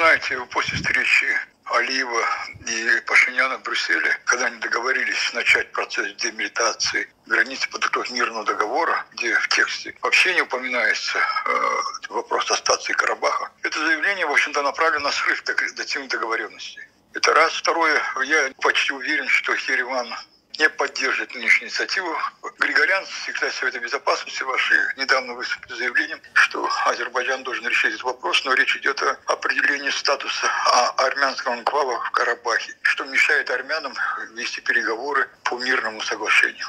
знаете, после встречи Алиева и Пашиняна в Брюсселе, когда они договорились начать процесс демилитации границы под мирного договора, где в тексте вообще не упоминается э, вопрос о стации Карабаха, это заявление, в общем-то, направлено на срыв до договоренностей. Это раз. Второе, я почти уверен, что Ереван не поддерживает нынешнюю инициативу. Григорян, секретарь Совета Безопасности вашей, недавно выступил заявлением, что Азербайджан должен решить этот вопрос, но речь идет о определении статуса армянского анклава в Карабахе, что мешает армянам вести переговоры по мирному соглашению.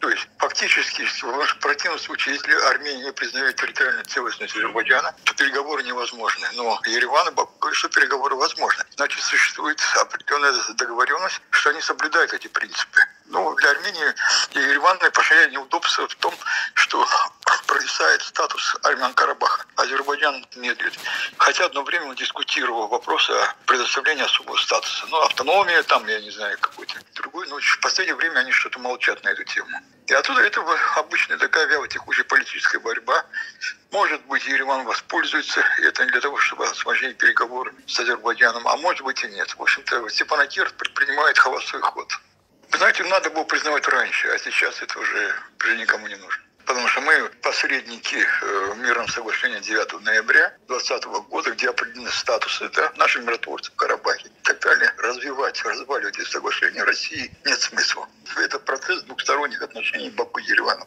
То есть фактически, в противном случае, если Армения не признает территориальную целостность Азербайджана, то переговоры невозможны. Но Ереван и Баку говорят, что переговоры возможны. Значит, существует определенная договоренность, что они соблюдают эти принципы. Ну, для Армении и Еревана постоянное неудобство в том, что провисает статус армян Карабаха. Азербайджан медлит. Хотя одно время он дискутировал вопрос о предоставлении особого статуса. Ну, автономия там, я не знаю, какой-то другой. Но в последнее время они что-то молчат на эту тему. И оттуда это обычная такая вялотекущая политическая борьба. Может быть, Ереван воспользуется это для того, чтобы осложнить переговоры с Азербайджаном, а может быть и нет. В общем-то, Степанакерт предпринимает холостой ход. Знаете, надо было признавать раньше, а сейчас это уже, уже никому не нужно. Потому что мы посредники э, в мирном соглашении 9 ноября 2020 года, где определены статусы да, наших миротворцев в Карабахе и так далее. Развивать, разваливать эти соглашения России нет смысла. Это процесс двухсторонних отношений Баку и.